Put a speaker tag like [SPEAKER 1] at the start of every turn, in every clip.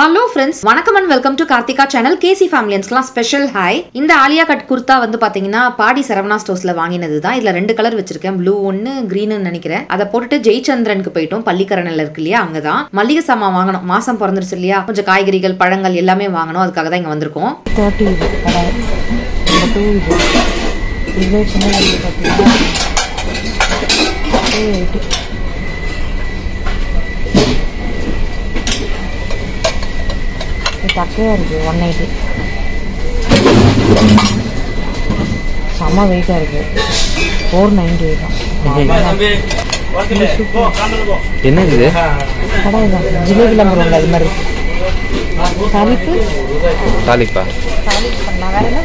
[SPEAKER 1] Hello friends வணக்கம் and welcome to Karthika channel KC ஃபேமிலியன்ஸ்லாம் special hi இந்த Alia cut kurta வந்து பார்த்தீங்கன்னா பாடி சரவணா ஸ்டோர்ஸில் வாங்கினது தான் இதில் ரெண்டு கலர் வச்சிருக்கேன். ப்ளூ ஒன்று க்ரீனு நினைக்கிறேன். அதை போட்டுட்டு ஜெயச்சந்திரனுக்கு போயிட்டோம். பள்ளிக்கரணில் இருக்கு இல்லையா அங்கே தான் மல்லிகை சாமான் வாங்கணும். மாதம் பிறந்துருச்சு இல்லையா? கொஞ்சம் காய்கறிகள் பழங்கள் எல்லாமே வாங்கணும். அதுக்காக தான் இங்கே வந்திருக்கோம்.
[SPEAKER 2] தேர்ட்டி இது கடை இந்த டூ இது இதுவே சின்ன வண்டி பார்த்தீங்கன்னா டூ எயிட்டி இது பக்கையாக இருக்குது ஒன் எயிட்டி செம்ம வெயிட்டாக இருக்குது ஃபோர் நைன்டி எயிட் தான்.
[SPEAKER 3] என்ன இது?
[SPEAKER 2] கடை தான் ஜிலேபி நம்பர் அது மாதிரி. தாலிப்பு
[SPEAKER 3] தாலிப்பா
[SPEAKER 2] தாலிப்பு பண்ணலாம். வேறு என்ன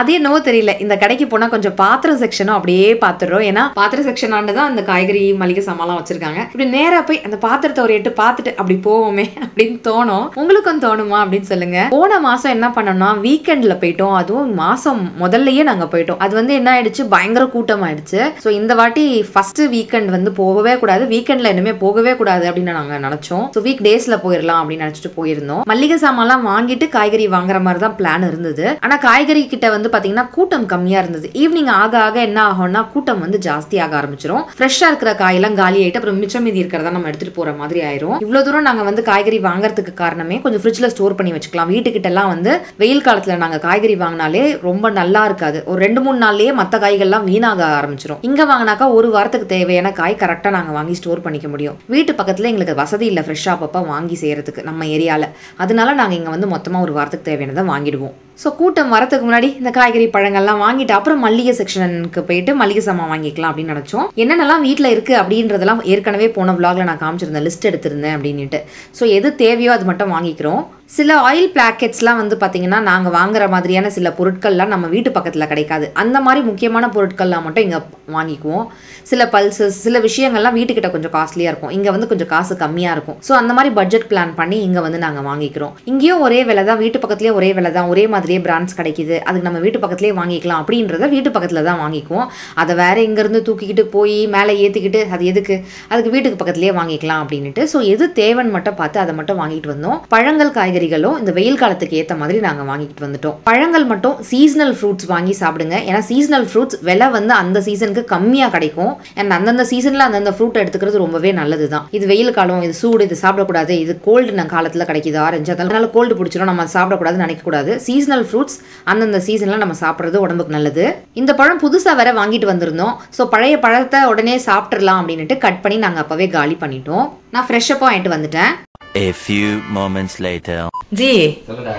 [SPEAKER 1] அது என்னவோ தெரியல. இந்த கடைக்கு போனா கொஞ்சம் பாத்திரம் செக்ஷனும் அப்படியே பாத்துடுறோம். ஏன்னா பாத்திர செக்ஷன் ஆண்டு தான் அந்த காய்கறி மளிகை சாமான்லாம் வச்சிருக்காங்க. இப்படி நேரா போய் அந்த பாத்திரத்தை ஒரு எட்டு பார்த்துட்டு அப்படி போவோமே அப்படின்னு தோணும். உங்களுக்கும் தோணுமா அப்படின்னு சொல்லுங்க. போன மாசம் என்ன பண்ணோம்னா வீக்கெண்ட்ல போயிட்டோம். அதுவும் மாசம் முதல்லயே நாங்க போயிட்டோம். அது வந்து என்ன ஆயிடுச்சு? பயங்கர கூட்டம் ஆயிடுச்சு ஸோ இந்த வாட்டி ஃபர்ஸ்ட் வீக்கெண்ட் வந்து போகவே கூடாது. வீக்கெண்ட்ல இனிமே போகவே கூடாது அப்படின்னு நாங்க நினைச்சோம். ஸோ வீக் டேஸ்ல போயிடலாம் அப்படின்னு நினைச்சிட்டு போயிருந்தோம். மல்லிகை சாமான்லாம் வாங்கிட்டு காய்கறி வாங்குற மாதிரி தான் பிளான் இருந்தது. ஆனா காய்கறி கிட்ட வந்து பாத்தீங்கன்னா கூட்டம் கம்மியா இருந்தது. ஈவினிங் ஆக ஆக என்ன ஆகும்னா கூட்டம் வந்து ஜாஸ்தி ஆக ஆரம்பிச்சிரும். ஃப்ரெஷ்ஷாக இருக்கிற காயெல்லாம் காலி ஆகிட்டு அப்புறம் மிச்சம் மீதி இருக்கிறதா நம்ம எடுத்துகிட்டு போகிற மாதிரி ஆயிரும். இவ்வளோ தூரம் நாங்கள் வந்து காய்கறி வாங்குறதுக்கு காரணமே கொஞ்சம் ஃப்ரிட்ஜில் ஸ்டோர் பண்ணி வச்சுக்கலாம். வீட்டுக்கிட்டலாம் வந்து வெயில் காலத்தில் நாங்கள் காய்கறி வாங்கினாலே ரொம்ப நல்லா இருக்காது. ஒரு ரெண்டு மூணு நாள்லேயே மற்ற காய்கள்லாம் வீணாக ஆரம்பிச்சிரும். இங்கே வாங்கினாக்கா ஒரு வாரத்துக்கு தேவையான காய் கரெக்டாக நாங்கள் வாங்கி ஸ்டோர் பண்ணிக்க முடியும். வீட்டு பக்கத்தில் எங்களுக்கு வசதி இல்லை ஃப்ரெஷ்ஷாக அப்பப்போ வாங்கி செய்கிறதுக்கு நம்ம ஏரியாவில் அதனால நாங்கள் இங்கே வந்து மொத்தமாக ஒரு வாரத்துக்கு தேவையானதை வாங்கிடுவோம். ஸோ கூட்டம் வரத்துக்கு முன்னாடி இந்த காய்கறி பழங்கள்லாம் வாங்கிட்டு அப்புறம் மல்லிகை செக்ஷனுக்கு போயிட்டு மல்லிகை சாமான் வாங்கிக்கலாம் அப்படின்னு நினச்சோம். என்னென்னலாம் வீட்டில் இருக்குது அப்படின்றதெல்லாம் ஏற்கனவே போன vlogல நான் காமிச்சிருந்தேன் லிஸ்ட் எடுத்திருந்தேன் அப்படின்ட்டு ஸோ எது தேவையோ அது மட்டும் வாங்கிக்கிறோம். சில ஆயில் பிளாக்கெட்ஸ்லாம் வந்து பார்த்தீங்கன்னா நாங்கள் வாங்குற மாதிரியான சில பொருட்கள்லாம் நம்ம வீட்டு பக்கத்தில் கிடைக்காது. அந்த மாதிரி முக்கியமான பொருட்கள்லாம் மட்டும் இங்கே வாங்கிக்குவோம். சில பல்சஸ் சில விஷயங்கள்லாம் வீட்டுக்கிட்ட கொஞ்சம் காஸ்ட்லியாக இருக்கும். இங்கே வந்து கொஞ்சம் காசு கம்மியாக இருக்கும். ஸோ அந்த மாதிரி பட்ஜெட் பிளான் பண்ணி இங்கே வந்து நாங்கள் வாங்கிக்கிறோம். இங்கேயும் ஒரே விலை தான் வீட்டு பக்கத்துலேயே ஒரே விலை தான் ஒரே மாதிரியே பிராண்ட்ஸ் கிடைக்குது. அதுக்கு நம்ம வீட்டு பக்கத்துலேயே வாங்கிக்கலாம் அப்படின்றத வீட்டு பக்கத்தில் தான் வாங்கிக்குவோம். அதை வேறு இங்கேருந்து தூக்கிக்கிட்டு போய் மேலே ஏற்றிக்கிட்டு அது எதுக்கு? அதுக்கு வீட்டுக்கு பக்கத்துலேயே வாங்கிக்கலாம் அப்படின்ட்டு ஸோ எது தேவைன்னு மட்டும் பார்த்து அதை மட்டும் வாங்கிட்டு வந்தோம். பழங்கள் காய்கறி காய்கறிகளும் இந்த வெயில் காலத்துக்கு ஏற்ற மாதிரி நாங்கள் வாங்கிட்டு வந்துட்டோம். பழங்கள் மட்டும் சீசனல் ஃப்ரூட்ஸ் வாங்கி சாப்பிடுங்க. ஏன்னா சீசனல் ஃப்ரூட்ஸ் விலை வந்து அந்த சீசனுக்கு கம்மியாக கிடைக்கும். அண்ட் அந்தந்த சீசனில் அந்தந்த ஃப்ரூட் எடுத்துக்கிறது ரொம்பவே நல்லது தான் இது வெயில் காலம் இது சூடு இது சாப்பிடக்கூடாது. இது கோல்டு நான் காலத்தில் கிடைக்குது ஆரஞ்சு அதனால கோல்டு பிடிச்சிரும் நம்ம சாப்பிடக்கூடாதுன்னு நினைக்கக்கூடாது. சீசனல் ஃப்ரூட்ஸ் அந்தந்த சீசனில் நம்ம சாப்பிட்றது உடம்புக்கு நல்லது. இந்த பழம் புதுசாக வேற வாங்கிட்டு வந்திருந்தோம். ஸோ பழைய பழத்தை உடனே சாப்பிட்றலாம் அப்படின்ட்டு கட் பண்ணி நாங்கள் அப்போவே காலி பண்ணிட்டோம். நான் ஃப்ரெஷ்ஷப்பாக வாங்கிட்டு வந்துட்டேன்.
[SPEAKER 4] A few moments later.
[SPEAKER 2] Ji
[SPEAKER 3] சொல்லுடா.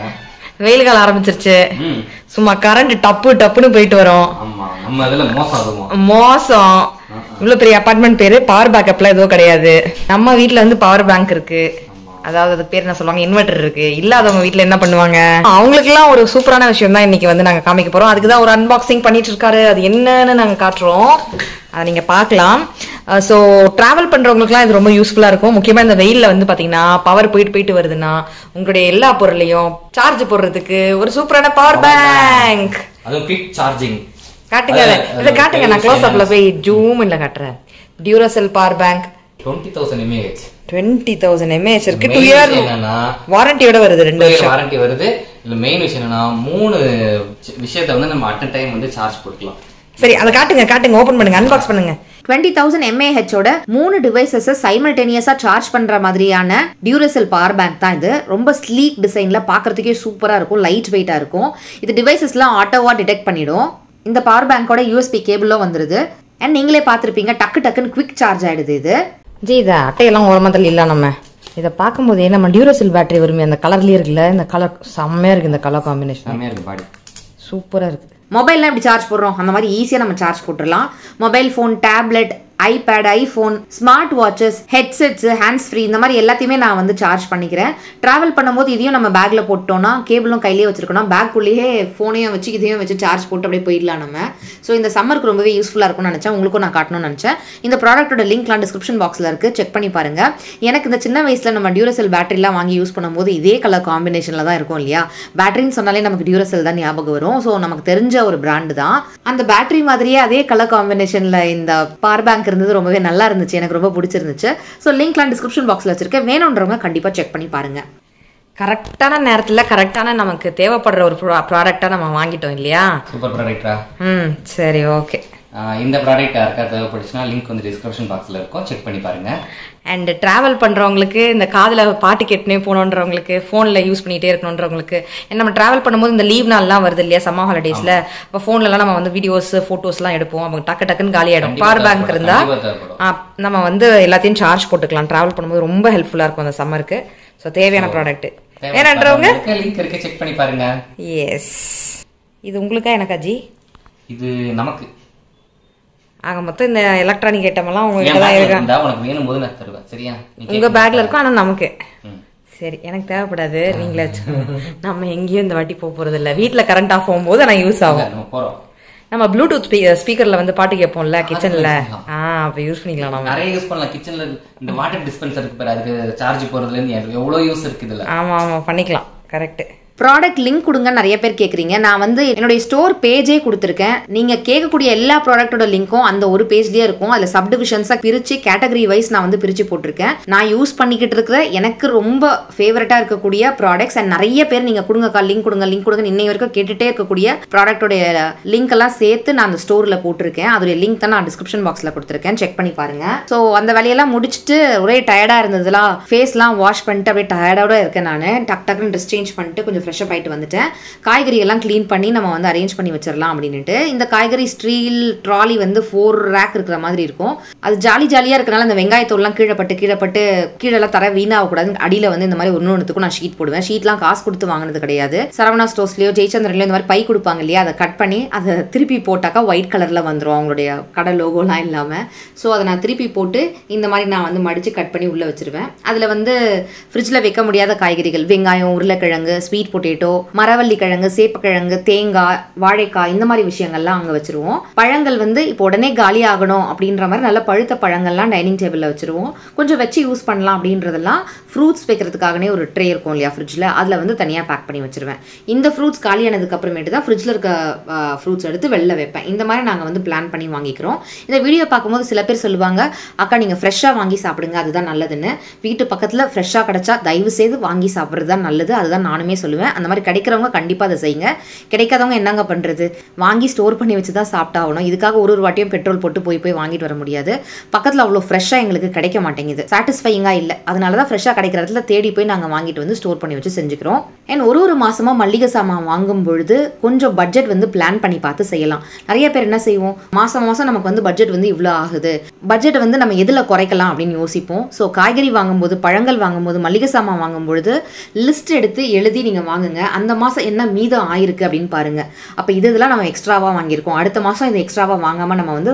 [SPEAKER 2] வெயில் காலம் ஆரம்பிச்சிருச்சு சும்மா கரண்ட் டப்பு டப்புன்னு போயிட்டு வரும்.
[SPEAKER 3] ஆமா நம்ம இதுல மோசம். அதுமா
[SPEAKER 2] மோசம் இவ்வளவு பெரிய அபார்ட்மெண்ட் பேரு பவர் பேக்கப்லாம் எதுவும் கிடையாது. நம்ம வீட்ல வந்து பவர் பேங்க் இருக்கு. அதாவது அது பேர் என்ன சொல்லுவாங்க? இன்வெர்டர் இருக்கு. இல்லாதவங்க வீட்ல என்ன பண்ணுவாங்க? அவங்களுக்கு எல்லாம் ஒரு சூப்பரான விஷயம் தான் இன்னைக்கு வந்து நாங்க காமிக்க போறோம். அதுக்கு தான் ஒரு அன்பாக்சிங் பண்ணிட்டு இருக்காரு. அது என்னன்னு நாங்க காட்டுறோம். அதை நீங்க பார்க்கலாம். ஸோ டிராவல் பண்றவங்களுக்குலாம் இது ரொம்ப யூஸ்ஃபுல்லா இருக்கும். முக்கியமா இந்த வெயில்ல வந்து பாத்தீங்கன்னா பவர் போயிட்டு போயிட்டு வருதுன்னா உங்களுடைய எல்லா பொருளையும் சார்ஜ் போடுறதுக்கு ஒரு சூப்பரான பவர் பேங்க்
[SPEAKER 3] அதுவும் குவிக் சார்ஜிங்
[SPEAKER 2] காட்டுங்க இதை காட்டுங்க. நான் க்ளோஸ் அப்ல போய் ஜூம் இல்ல காட்டுறேன். Duracell power bank
[SPEAKER 3] twenty thousand M A H
[SPEAKER 2] twenty thousand M A H இருக்கு. டூ இயர்
[SPEAKER 3] என்னன்னா
[SPEAKER 2] வாரண்டியோட வருது ரெண்டு வருஷம்.
[SPEAKER 3] வாரண்டி வருது. மெயின் விஷயம் என்னன்னா மூணு விஷயத்த வந்து நம்ம அட் டைம் வந்து சார்ஜ் போட்டுக்கலாம்.
[SPEAKER 2] சரி அதை காட்டுங்க காட்டுங்க ஓபன் பண்ணுங்க அன்பாக்ஸ் பண்ணுங்க.
[SPEAKER 1] டுவெண்ட்டி தௌசண்ட் எம்ஏஹெச்சோட மூணு டிவைசஸ் சைமல்டேனியஸாக சார்ஜ் பண்ணுற மாதிரியான டியூரசெல் பவர் பேங்க் தான் இது. ரொம்ப ஸ்லீக் டிசைனில் பார்க்கறதுக்கே சூப்பராக இருக்கும் லைட் வெயிட்டாக இருக்கும். இது டிவைசஸ்லாம் ஆட்டோவாக டிடெக்ட் பண்ணிடும். இந்த பவர் பேங்கோட யூஎஸ்பி கேபிளும் வந்துருது. அண்ட் நீங்களே பார்த்துருப்பீங்க டக்கு டக்குன்னு குவிக் சார்ஜ் ஆயிடுது இது.
[SPEAKER 2] ஜி இதை அட்டையெல்லாம் ஓரமாத்தல் இல்ல நம்ம. இதை பார்க்கும்போது நம்ம டியூரசெல் பேட்டரி வருமே அந்த கலர்லயே இருக்குல்ல இந்த கலர் செம்மையா இருக்கு இந்த கலர் காம்பினேஷன்
[SPEAKER 3] செம்மையா இருக்கு பாடி
[SPEAKER 2] சூப்பராக இருக்குது
[SPEAKER 1] மொபைல்லாம் எப்படி சார்ஜ் போடுறோம்? அந்த மாதிரி ஈஸியாக நம்ம சார்ஜ் போட்டுடலாம் mobile phone tablet iPad iPhone smart watches headsets hands free இந்த மாதிரி எல்லாத்தையுமே நான் வந்து சார்ஜ் பண்ணிக்கிறேன். ட்ராவல் பண்ணும்போது இதையும் நம்ம பேக்கில் போட்டோம்னா கேபிளும் கையிலேயே வச்சிருக்கணும். பேக்குள்ளேயே ஃபோனையும் வச்சு இதையும் வச்சு சார்ஜ் போட்டு அப்படியே போயிடலாம் நம்ம. ஸோ இந்த சம்மருக்கு ரொம்பவே யூஸ்ஃபுல்லாக இருக்கும்னு நினச்சேன். உங்களுக்கும் நான் காட்டணும்னு நினச்சேன். இந்த ப்ராடக்ட்டோட லிங்க்லாம் டிஸ்கிரிப்ஷன் பாக்ஸில் இருக்குது செக் பண்ணி பாருங்கள் எனக்கு இந்த சின்ன வயசில் நம்ம டியூரசெல் பேட்டரிலாம் வாங்கி யூஸ் பண்ணும்போது இதே கலர் காம்பினேஷனில் தான் இருக்கும் இல்லையா? பேட்டரின்னு சொன்னாலே நமக்கு டியூரசெல் தான் ஞாபகம் வரும். ஸோ நமக்கு தெரிஞ்ச ஒரு பிராண்டு தான். அந்த பேட்டரி மாதிரியே அதே கலர் காம்பினேஷனில் இந்த பவர் பேங்க் இருந்தது ரொம்பவே நல்லா இருந்துச்சு எனக்கு ரொம்ப பிடிச்சிருந்துச்சு. ஸோ லிங்க்லாம் டிஸ்கிரிப்ஷன் பாக்ஸில் வச்சிருக்கேன். வேணுன்றவங்க கண்டிப்பாக செக் பண்ணி பாருங்க.
[SPEAKER 2] கரெக்டான நேரத்தில் கரெக்டான நமக்கு தேவைப்படுற ஒரு ப்ராடக்டாக நம்ம வாங்கிட்டோம் இல்லையா?
[SPEAKER 3] சூப்பர் ப்ராடக்டா
[SPEAKER 2] ம் சரி ஓகே
[SPEAKER 3] இந்த ப்ராடக்ட் யாருக்கா தேவைப்படுச்சுன்னா லிங்க் வந்து டிஸ்கிரிப்ஷன் பாக்ஸ்ல இருக்கும். செக் பண்ணி பாருங்க.
[SPEAKER 2] அண்ட் ட்ராவல் பண்ணுறவங்களுக்கு இந்த காதில் பாட்டு கேட்டுனே போகணுன்றவங்களுக்கு ஃபோனில் யூஸ் பண்ணிகிட்டே இருக்கணுன்றவங்களுக்கு நம்ம ட்ராவல் பண்ணும்போது இந்த லீவ் நாள்லாம் வருது இல்லையா சம்மர் ஹாலிடேஸில் இப்போ ஃபோன்லலாம் நம்ம வந்து வீடியோஸ் ஃபோட்டோஸ்லாம் எடுப்போம். அவங்க டக்கு டக்குன்னு
[SPEAKER 3] கண்டிப்பா
[SPEAKER 2] பவர் பேங்க் இருந்தால் நம்ம வந்து எல்லாத்தையும் சார்ஜ் போட்டுக்கலாம். ட்ராவல் பண்ணும்போது ரொம்ப ஹெல்ப்ஃபுல்லாக இருக்கும் அந்த சம்மருக்கு ஸோ தேவையான ப்ராடக்ட் வேணான்றவங்க
[SPEAKER 3] லிங்க் இருக்கு. செக் பண்ணி பாருங்க.
[SPEAKER 2] எஸ் இது உங்களுக்கா எனக்கா ஜி?
[SPEAKER 3] இது நமக்கு.
[SPEAKER 2] ஆக மொத்தம் இந்த எலக்ட்ரானிக் ஐட்டம் எல்லாம்
[SPEAKER 3] என்
[SPEAKER 2] உங்ககிட்ட தான் இருக்கா?
[SPEAKER 3] உனக்கு வேணும் போது நான் தருவேன். சரியா?
[SPEAKER 2] உங்க பேக்ல இருக்கும் ஆனா நமக்கு. சரி எனக்கு தேவைப்படாது. நீங்களே நம்ம எங்கேயும் இந்த வாட்டி போக போறது இல்ல வீட்ல கரண்ட் ஆஃப் ஆகும்போது நான் யூஸ் ஆகும்.
[SPEAKER 3] நம்ம
[SPEAKER 2] ப்ளூடூத் ஸ்பீக்கர்ல வந்து பாட்டு கேட்போம்ல கிச்சன்ல ஆ அப்ப யூஸ் பண்ணிக்கலாம் நம்ம.
[SPEAKER 3] நிறைய யூஸ் பண்ணலாம். கிச்சன்ல இந்த வாட்டர் டிஸ்பென்சர் இருக்கு பாரு அதுக்கு சார்ஜ் எனக்கு எவ்வளவு யூஸ் இருக்கு இதுல.
[SPEAKER 2] ஆமா ஆமா பண்ணிக்கலாம். கரெக்ட்
[SPEAKER 1] ப்ராடக்ட் லிங்க் கொடுங்க நிறைய பேர் கேட்குறீங்க நான் வந்து என்னுடைய ஸ்டோர் பேஜே கொடுத்துருக்கேன். நீங்கள் கேட்கக்கூடிய எல்லா ப்ராடக்ட்டோட லிங்க்கும் அந்த ஒரு பேஜ்லேயே இருக்கும். அதில் சப் டிவிஷன்ஸாக பிரித்து கேட்டகரி வைஸ் நான் வந்து பிரித்து போட்டிருக்கேன். நான் யூஸ் பண்ணிக்கிட்டு இருக்கிற எனக்கு ரொம்ப ஃபேவரட்டாக இருக்கக்கூடிய ப்ராடக்ட்ஸ் அண்ட் நிறைய பேர் நீங்கள் கொடுங்கக்கா லிங்க் கொடுங்க லிங்க் கொடுங்க இன்னை வரைக்கும் கேட்டுகிட்டே இருக்கக்கூடிய ப்ராடக்டோடைய லிங்க் எல்லாம் சேர்த்து நான் அந்த ஸ்டோரில் போட்டிருக்கேன். அதோடைய லிங்க் தான் நான் டிஸ்கிரிப்ஷன் பாக்ஸில் கொடுத்துருக்கேன். செக் பண்ணி பாருங்கள் ஸோ அந்த வேலையெல்லாம் முடிச்சுட்டு ஒரே டயர்டாக இருந்ததுலாம் ஃபேஸ்லாம் வாஷ் பண்ணிட்டு அப்படியே டயர்டோட இருக்கேன் நான். டக் டக்குன்னு ட்ரெஸ் சேஞ்ச் பண்ணிட்டு கொஞ்சம் ஃப்ரெஷ்ஷப் ஆகிட்டு வந்துட்டேன். காய்கறி எல்லாம் க்ளீன் பண்ணி நம்ம வந்து அரேஞ்ச் பண்ணி வச்சிடலாம் அப்படின்ட்டு இந்த காய்கறி ஸ்டீல் ட்ராலி வந்து ஃபோர் ரேக் இருக்கிற மாதிரி இருக்கும். அது ஜாலி ஜாலியாக இருக்கனால அந்த வெங்காயத்தோல்லாம் கீழே பட்டு கீழே பட்டு கீழெல்லாம் தர வீணாகக்கூடாது அடியில் வந்து இந்த மாதிரி ஒன்று ஒன்றுத்துக்கும் நான் ஷீட் போடுவேன். ஷீட்லாம் காசு கொடுத்து வாங்கினது கிடையாது. சரவணா ஸ்டோர்ஸ்லையோ ஜெயச்சந்திரன்லையோ இந்த மாதிரி பை கொடுப்பாங்க இல்லையா? அதை கட் பண்ணி அதை திருப்பி போட்டாக்கா ஒயிட் கலரில் வந்துடும் அவங்களுடைய கடை லோகோலாம் இல்லாமல் ஸோ அதை நான் திருப்பி போட்டு இந்த மாதிரி நான் வந்து மடித்து கட் பண்ணி உள்ளே வச்சிருவேன். அதில் வந்து ஃப்ரிட்ஜில் வைக்க முடியாத காய்கறிகள் வெங்காயம் உருளைக்கிழங்கு ஸ்வீட் பொட்டேட்டோ மரவள்ளி கிழங்கு சேப்பக்கிழங்கு தேங்காய் வாழைக்காய் இந்த மாதிரி விஷயங்கள்லாம் அங்கே வச்சுருவோம். பழங்கள் வந்து இப்போ உடனே காலி ஆகணும் அப்படின்ற மாதிரி நல்ல பழுத்த பழங்கள்லாம் டைனிங் டேபிளில் வச்சுருவோம். கொஞ்சம் வச்சு யூஸ் பண்ணலாம் அப்படின்றதெல்லாம் ஃப்ரூட்ஸ் வைக்கிறதுக்காகனே ஒரு ட்ரே இருக்கும் இல்லையா ஃப்ரிட்ஜில் அதில் வந்து தனியாக பேக் பண்ணி வச்சுருவேன். இந்த ஃப்ரூட்ஸ் காலியானதுக்கு அப்புறமேட்டு தான் ஃப்ரிட்ஜில் இருக்க ஃப்ரூட்ஸ் எடுத்து வெளில வைப்பேன். இந்த மாதிரி நாங்கள் வந்து பிளான் பண்ணி வாங்கிக்கிறோம். இந்த வீடியோ பார்க்கும்போது சில பேர் சொல்லுவாங்க அக்கா நீங்கள் ஃப்ரெஷ்ஷாக வாங்கி சாப்பிடுங்க அதுதான் நல்லதுன்னு. வீட்டு பக்கத்தில் ஃப்ரெஷ்ஷாக கிடச்சா தயவு செய்து வாங்கி சாப்பிட்றது தான் நல்லது. அதுதான் நானுமே சொல்லுவேன். அந்த மாதிரி கிடைக்கிறவங்க கண்டிப்பாக அதை செய்யுங்க. கிடைக்காதவங்க என்னங்க பண்ணுறது வாங்கி ஸ்டோர் பண்ணி வச்சு தான் சாப்பிட்டாகணும். இதுக்காக ஒரு ஒரு வாட்டியும் பெட்ரோல் போட்டு போய் போய் வாங்கிட்டு வர முடியாது. பக்கத்தில் அவ்வளோ ஃப்ரெஷ்ஷாக எங்களுக்கு கிடைக்க மாட்டேங்குது. சாட்டிஸ்ஃபையிங்காக இல்லை. அதனால தான் ஃப்ரெஷ்ஷாக கிடைக்கிற இடத்துல தேடி போய் நாங்கள் வாங்கிட்டு வந்து ஸ்டோர் பண்ணி வச்சு செஞ்சுக்கிறோம். அண்ட் ஒரு ஒரு மாதமாக மல்லிகை சாமான் வாங்கும் பொழுது கொஞ்சம் பட்ஜெட் வந்து பிளான் பண்ணி பார்த்து செய்யலாம். நிறைய பேர் என்ன செய்வோம்? மாசம் மாசம் நமக்கு வந்து பட்ஜெட் வந்து இவ்வளோ ஆகுது. பட்ஜெட் வந்து நம்ம எதில் குறைக்கலாம் அப்படின்னு யோசிப்போம். ஸோ காய்கறி வாங்கும்போது பழங்கள் வாங்கும்போது மல்லிகை சாமான் வாங்கும்பொழுது லிஸ்ட் எடுத்து எழுதி நீங்கள் வாங்குங்க. அந்த மாதம் என்ன மீதம் ஆயிருக்கு அப்படின்னு பாருங்க. அப்போ இது இதெல்லாம் நம்ம எக்ஸ்ட்ராவாக வாங்கியிருக்கோம். அடுத்த மாதம் இது எக்ஸ்ட்ராவாக வாங்காமல் நம்ம வந்து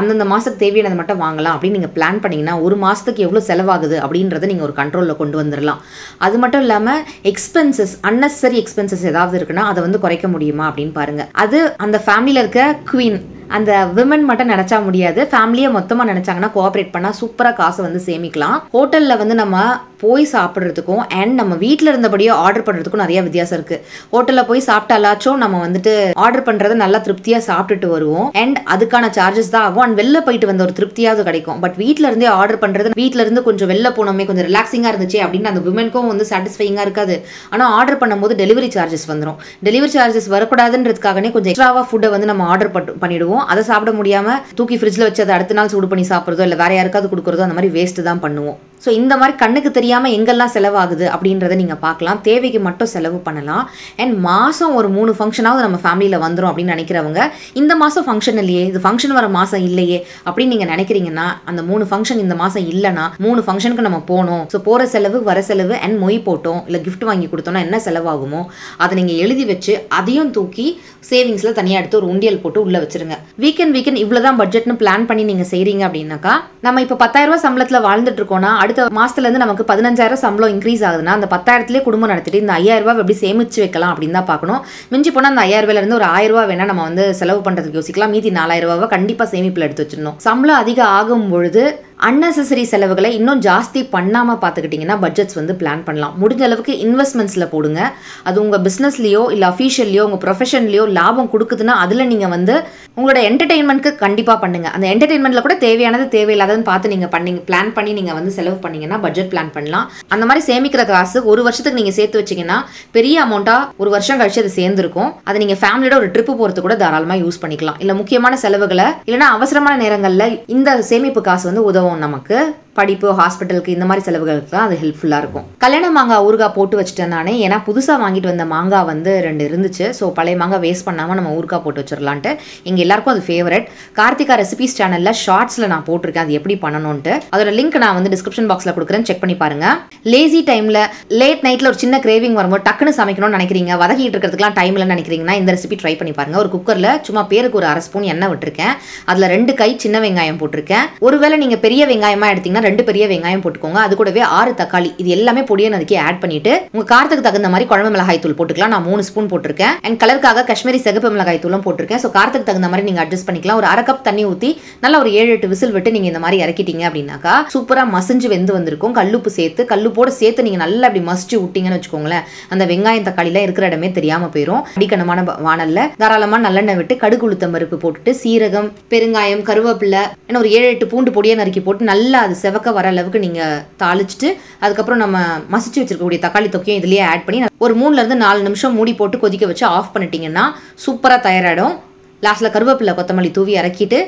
[SPEAKER 1] அந்தந்த மாதத்துக்கு தேவையானதை மட்டும் வாங்கலாம் அப்படின்னு நீங்கள் பிளான் பண்ணிங்கன்னா ஒரு மாதத்துக்கு எவ்வளோ செலவாகுது அப்படின்றத நீங்கள் ஒரு கண்ட்ரோலில் கொண்டு வந்துடலாம் அது மட்டும் இல்லாமல் எக்ஸ்பென்சஸ் அன்னெசரி எக்ஸ்பென்சஸ் ஏதாவது இருக்குன்னா அதை வந்து குறைக்க முடியுமா அப்படின்னு பாருங்கள் அது அந்த ஃபேமிலியில் இருக்க குவீன் அந்த விமன் மட்டும் நினச்சா முடியாது. ஃபேமிலியை மொத்தமாக நினச்சாங்கன்னா கோஆப்ரேட் பண்ணால் சூப்பராக காசை வந்து சேமிக்கலாம். ஹோட்டலில் வந்து நம்ம போய் சாப்பிட்றதுக்கும் அண்ட் நம்ம வீட்டில் இருந்தபடியே ஆர்டர் பண்ணுறதுக்கும் நிறைய வித்தியாசம் இருக்குது ஹோட்டலில் போய் சாப்பிட்டாலாச்சும் நம்ம வந்துட்டு ஆர்டர் பண்ணுறத நல்லா திருப்தியாக சாப்பிட்டுட்டு வருவோம். அண்ட் அதுக்கான சார்ஜஸ் தான் ஆகும். அண்ட் வெளில போயிட்டு வந்த ஒரு திருப்தியாவது கிடைக்கும். பட் வீட்டில் இருந்தே ஆர்டர் பண்ணுறது வீட்டில் இருந்து கொஞ்சம் வெளில போனோமே கொஞ்சம் ரிலாக்ஸிங்காக இருந்துச்சு அப்படின்னு அந்த விமனுக்கும் வந்து சாட்டிஸ்ஃபைங்காக இருக்காது. ஆனால் ஆர்டர் பண்ணும்போது டெலிவரி சார்ஜஸ் வந்துடும் டெலிவரி சார்ஜஸ் வரக்கூடாதுன்றதுக்காகனே கொஞ்சம் எக்ஸ்ட்ராவாக ஃபுட்டை வந்து நம்ம ஆர்டர் பண்ணிடுவோம். பண்ணிடுவோம் அதை சாப்பிட முடியாமல் தூக்கி ஃப்ரிட்ஜில் வச்சு அதை அடுத்த நாள் சூடு பண்ணி சாப்பிட்றதோ இல்லை வேற யாருக்காவது கொடுக்குறதோ அந்த மாதிரி வேஸ்ட்டு தான் பண்ணுவோம். ஸோ இந்த மாதிரி கண்ணுக்கு தெரியாமல் எங்கெல்லாம் செலவாகுது அப்படின்றத நீங்கள் பார்க்கலாம். தேவைக்கு மட்டும் செலவு பண்ணலாம். அண்ட் மாதம் ஒரு மூணு ஃபங்க்ஷனாவது நம்ம ஃபேமிலியில் வந்துடும் அப்படின்னு நினைக்கிறவங்க இந்த மாதம் ஃபங்க்ஷன் இல்லையே இது ஃபங்க்ஷன் வர மாதம் இல்லையே அப்படின்னு நீங்கள் நினைக்கிறீங்கன்னா அந்த மூணு ஃபங்க்ஷன் இந்த மாதம் இல்லைன்னா மூணு ஃபங்க்ஷனுக்கு நம்ம போகணும். ஸோ போகிற செலவு வர செலவு அண்ட் மொய் போட்டோம் இல்லை கிஃப்ட் வாங்கி கொடுத்தோம்னா என்ன செலவாகுமோ அதை நீங்கள் எழுதி வச்சு அதையும் தூக்கி சேவிங்ஸில் தனியாக எடுத்து ஒரு உண்டியல் போட்டு உள்ளே வச்சிருங்க. வீக்கெண்ட் வீக்கெண்ட் இவ்வளோ தான் பட்ஜெட்னு பிளான் பண்ணி நீங்கள் செய்கிறீங்க அப்படின்னாக்கா நம்ம இப்போ பத்தாயிரரூபா சம்பளத்தில் வாழ்ந்துட்டு இருக்கோம்னா அடுத்த மாசத்துலேருந்து நமக்கு பதினஞ்சாயிரம் சம்பளம் இன்க்ரீஸ் ஆகுதுன்னா அந்த பத்தாயிரத்துலேயே குடும்பம் நடத்திட்டு இந்த ஐயாயிரம் ரூபாய் எப்படி சேமிச்சு வைக்கலாம் அப்படின்னு தான் பார்க்கணும். மிஞ்சி போனால் அந்த ஐயாயிரம் ரூபாயிலேருந்து ஒரு ஆயிரம் ரூபாய் வேணால் நம்ம வந்து செலவு பண்ணுறதுக்கு யோசிக்கலாம். மீதி நாலாயிரம் ரூபாவை கண்டிப்பாக சேமிப்பில் எடுத்து வச்சிடணும். சம்பளம் அதிகம் ஆகும் பொழுது அன்னெசரி செலவுகளை இன்னும் ஜாஸ்தி பண்ணாமல் பார்த்துக்கிட்டிங்கன்னா பட்ஜெட்ஸ் வந்து பிளான் பண்ணலாம். முடிஞ்ச அளவுக்கு இன்வெஸ்ட்மெண்ட்ஸில் போடுங்க. அது உங்கள் பிஸ்னஸ்லேயோ இல்லை அஃபீஷியல்லையோ உங்கள் ப்ரொஃபஷன்லையோ லாபம் கொடுக்குதுன்னா அதில் நீங்கள் வந்து உங்களோட என்டர்டெயின்மெண்ட்க்கு கண்டிப்பாக பண்ணுங்கள் அந்த என்டர்டெயின்மெண்ட்டில் கூட தேவையானது தேவையில்லாததுன்னு பார்த்து நீங்கள் பண்ணிங்க பிளான் பண்ணி நீங்கள் வந்து செலவு பண்ணிங்கன்னா பட்ஜெட் பிளான் பண்ணலாம். அந்த மாதிரி சேமிக்கிற காசு ஒரு வருஷத்துக்கு நீங்கள் சேர்த்து வச்சீங்கன்னா பெரிய அமௌண்ட்டாக ஒரு வருஷம் கழிச்சு அது சேர்ந்துருக்கும். அதை நீங்கள் ஃபேமிலியோட ஒரு ட்ரிப்பு போகிறது கூட தாராளமாக யூஸ் பண்ணிக்கலாம். இல்லை முக்கியமான செலவுகளை இல்லைன்னா அவசரமான நேரங்களில் இந்த சேமிப்பு காசு வந்து உதவும். நமக்கு. படிப்பு ஹாஸ்பிட்டலுக்கு இந்த மாதிரி செலவுகளுக்கு தான் அது ஹெல்ப்ஃபுல்லாக இருக்கும். கல்யாண மாங்காய் ஊறுகாய் போட்டு வச்சுட்டேன் நானே. ஏன்னா புதுசாக வாங்கிட்டு வந்த மாங்காய் வந்து ரெண்டு இருந்துச்சு. ஸோ பழைய மாங்காய் வேஸ்ட் பண்ணாமல் நம்ம ஊறுகாய் போட்டு வச்சிடலான்ட்டு எங்கள் எல்லாருக்கும் அது ஃபேவரட் கார்த்திகா ரெசிபிஸ் சேனலில் ஷார்ட்ஸில் நான் போட்டிருக்கேன். அது எப்படி பண்ணணும்ட்டு அதோட லிங்க் நான் வந்து டிஸ்கிரிப்ஷன் பாக்ஸில் கொடுக்குறேன். செக் பண்ணி பாருங்கள் லேசி டைமில் லேட் நைட்டில் ஒரு சின்ன கிரேவிங் வரும்போது டக்குன்னு சமைக்கணும்னு நினைக்கிறீங்க. வதக்கிட்டு இருக்கிறதுக்குலாம் டைம் இல்லைன்னு நினைக்கிறீங்கன்னா இந்த ரெசிபி ட்ரை பண்ணி பாருங்கள் ஒரு குக்கரில் சும்மா பேருக்கு ஒரு அரை ஸ்பூன் எண்ணெய் விட்டுருக்கேன். அதில் ரெண்டு கை சின்ன வெங்காயம் போட்டிருக்கேன். ஒருவேளை நீங்கள் பெரிய வெங்காயமாக எடுத்தீங்கன்னா ரெண்டு பெரிய வெங்காயம் போட்டுக்கோங்க. அது கூடவே ஆறு தக்காளி. இது எல்லாமே பொடியை நறுக்கி ஆட் பண்ணிட்டு உங்க காரத்துக்கு தகுந்த மாதிரி குழம்பு மிளகாய் தூள் போட்டுக்கலாம். நான் மூணு ஸ்பூன் போட்டிருக்கேன். அண்ட் கலருக்காக காஷ்மீரி சிகப்பு மிளகாய் தூளும் போட்டிருக்கேன். ஸோ காரத்துக்கு தகுந்த மாதிரி நீங்க அட்ஜஸ்ட் பண்ணிக்கலாம். ஒரு அரை கப் தண்ணி ஊற்றி நல்லா ஒரு ஏழு எட்டு விசில் விட்டு நீங்க இந்த மாதிரி இறக்கிட்டீங்க அப்படின்னாக்கா சூப்பரா மசிஞ்சு வெந்து வந்திருக்கும். கல்லுப்பு சேர்த்து கல்லுப்போட சேர்த்து நீங்க நல்லா அப்படி மசிச்சு விட்டீங்கன்னு வச்சுக்கோங்களேன். அந்த வெங்காயம் தக்காளிலாம் இருக்கிற இடமே தெரியாம போயிடும் அடிக்கணமான ப- வாணல்ல தாராளமா நல்லெண்ணெய் விட்டு கடுகு உளுத்தம் பருப்பு போட்டுட்டு சீரகம் பெருங்காயம் கருவேப்பிலை ஏன்னா ஒரு ஏழு எட்டு பூண்டு பொடியை நறுக்கி போட்டு நல்லா அது செவக்க வர அளவுக்கு நீங்க தாளிச்சிட்டு அதுக்கப்புறம் நம்ம மசிச்சு வச்சிருக்கக்கூடிய தக்காளி தொக்கையும் இதுலேயே ஆட் பண்ணி ஒரு மூணுலேருந்து நாலு நிமிஷம் மூடி போட்டு கொதிக்க வச்சு ஆஃப் பண்ணிட்டீங்கன்னா சூப்பராக தயாராகிடும் லாஸ்ட்ல கருவேப்பிலை கொத்தமல்லி தூவி இறக்கிட்டு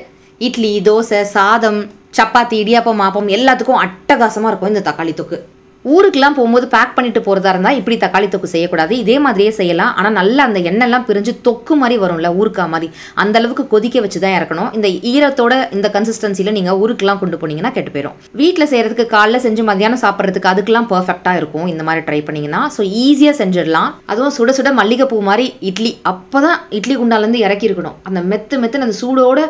[SPEAKER 1] இட்லி தோசை சாதம் சப்பாத்தி இடியாப்பம் மாப்பம் எல்லாத்துக்கும் அட்டகாசமாக இருக்கும் இந்த தக்காளி தொக்கு. ஊருக்கெல்லாம் போகும்போது பேக் பண்ணிட்டு போகிறதா இருந்தால் இப்படி தக்காளி தொக்கு செய்யக்கூடாது. இதே மாதிரியே செய்யலாம். ஆனால் நல்லா அந்த எண்ணெய்லாம் பிரிஞ்சு தொக்கு மாதிரி வரும்ல ஊருக்கா மாதிரி. அந்த அளவுக்கு கொதிக்க வச்சு தான் இறக்கணும். இந்த ஈரத்தோட இந்த கன்சிஸ்டன்சியில் நீங்கள் ஊருக்கெல்லாம் கொண்டு போனீங்கன்னா கெட்டு போயிடும் வீட்டில் செய்கிறதுக்கு காலைல செஞ்சு மதியானம் சாப்பிட்றதுக்கு அதுக்கெல்லாம் பர்ஃபெக்டாக இருக்கும். இந்த மாதிரி ட்ரை பண்ணிங்கன்னா ஸோ ஈஸியாக செஞ்சிடலாம். அதுவும் சுட சுட மல்லிகைப்பூ மாதிரி இட்லி. அப்போ தான் இட்லி குண்டாலேருந்து இறக்கிருக்கணும் இறக்கி இருக்கணும். அந்த மெத்து மெத்துன்னு அந்த சூடோட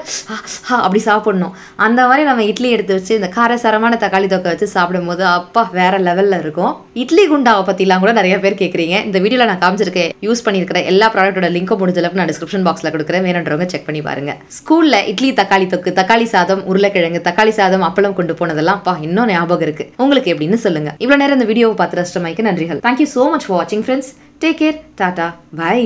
[SPEAKER 1] அப்படி சாப்பிடணும். அந்த மாதிரி நம்ம இட்லி எடுத்து வச்சு இந்த காரசாரமான தக்காளி தொக்கை வச்சு சாப்பிடும்போது அப்பா வேற லெவல் லெவலில் இருக்கும். இட்லி குண்டாவை பத்திலாம் கூட நிறைய பேர் கேட்குறீங்க இந்த வீடியோவில் நான் காமிச்சிருக்கேன் யூஸ் பண்ணியிருக்கிற எல்லா ப்ராடக்ட்டோட லிங்க்கும் முடிஞ்ச அளவுக்கு நான் டிஸ்கிரிப்ஷன் பாக்ஸ்ல கொடுக்குறேன். வேணுன்றவங்க செக் பண்ணி பாருங்க. ஸ்கூல்ல இட்லி தக்காளி தொக்கு தக்காளி சாதம் உருளைக்கிழங்கு தக்காளி சாதம் அப்பளம் கொண்டு போனதெல்லாம் பா இன்னும் ஞாபகம் இருக்கு. உங்களுக்கு எப்படின்னு சொல்லுங்க. இவ்வளோ நேரம் இந்த வீடியோவை பார்த்து ரஷ்டமாய்க்கு நன்றிகள். Thank you so much for வாட்சிங் friends take care tata bye